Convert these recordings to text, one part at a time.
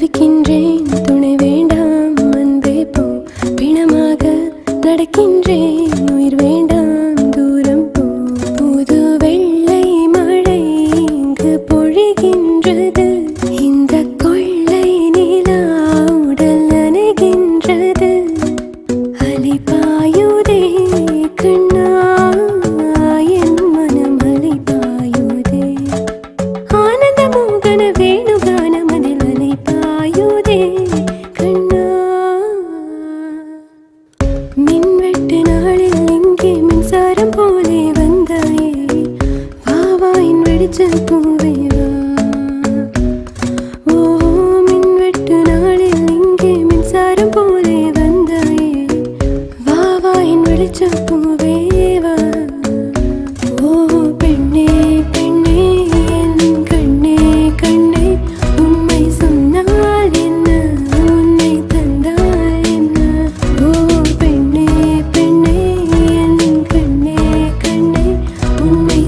Tabii ki do me.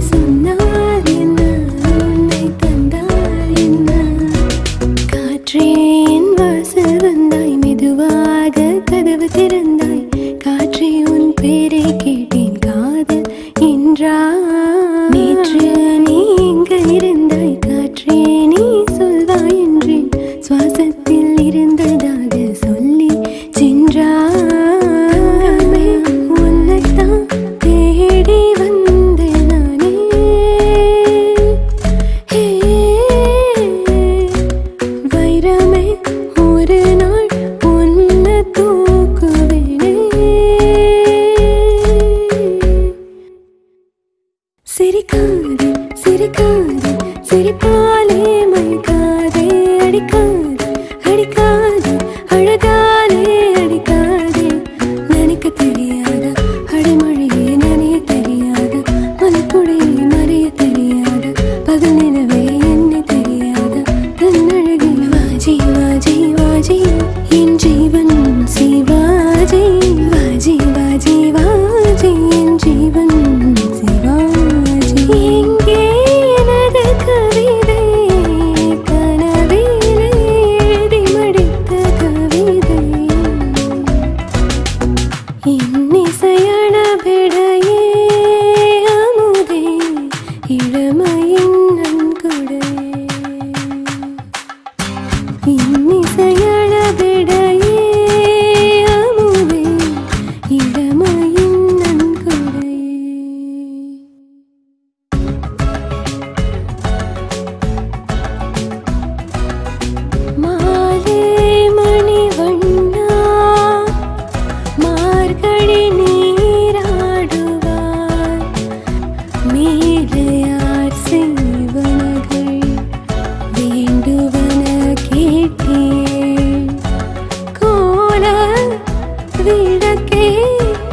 சிரிக்காது சிரிப்பாலே இன்னிசையண के